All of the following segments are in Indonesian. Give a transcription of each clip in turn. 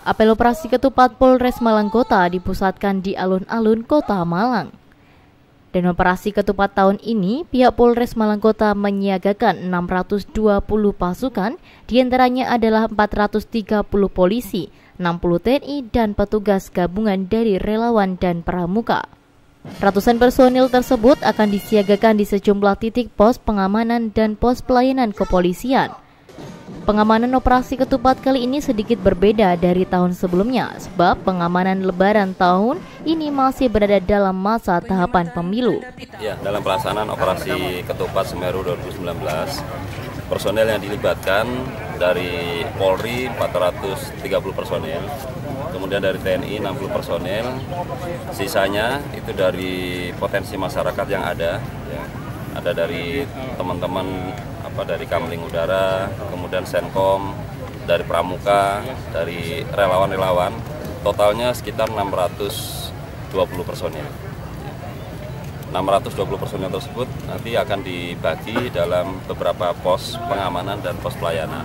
Apel operasi ketupat Polres Malang Kota dipusatkan di alun-alun Kota Malang. Dan operasi ketupat tahun ini, pihak Polres Malang Kota menyiagakan 620 pasukan, di antaranya adalah 430 polisi, 60 TNI, dan petugas gabungan dari relawan dan pramuka. Ratusan personil tersebut akan disiagakan di sejumlah titik pos pengamanan dan pos pelayanan kepolisian. Pengamanan operasi ketupat kali ini sedikit berbeda dari tahun sebelumnya sebab pengamanan lebaran tahun ini masih berada dalam masa tahapan pemilu. Ya, dalam pelaksanaan operasi ketupat Semeru 2019, personel yang dilibatkan dari Polri 430 personel, kemudian dari TNI 60 personel, sisanya itu dari potensi masyarakat yang ada, ya. Ada dari teman-teman apa dari Kamling Udara, kemudian Senkom, dari Pramuka, dari relawan-relawan, totalnya sekitar 620 personil. 620 personil tersebut nanti akan dibagi dalam beberapa pos pengamanan dan pos pelayanan,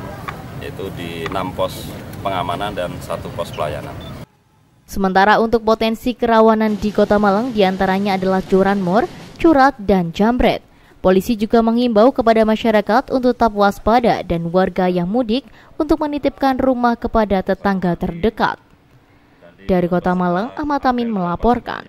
yaitu di 6 pos pengamanan dan satu pos pelayanan. Sementara untuk potensi kerawanan di Kota Malang di antaranya adalah curanmor, curat, dan jambret. Polisi juga mengimbau kepada masyarakat untuk tetap waspada dan warga yang mudik untuk menitipkan rumah kepada tetangga terdekat. Dari Kota Malang, Ahmad Amin melaporkan.